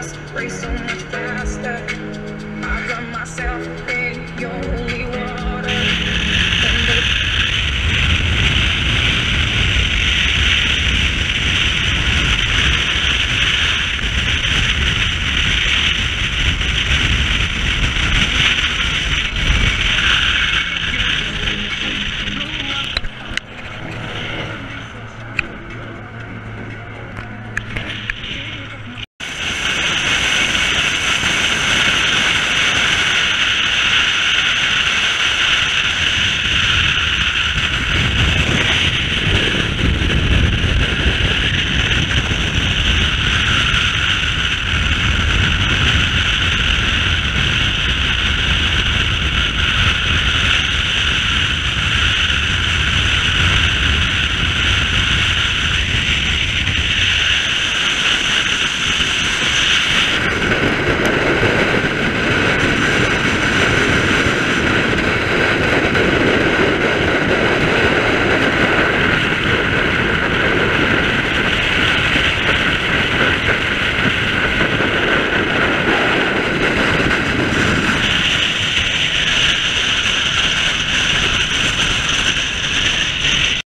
Race so much faster. I run myself.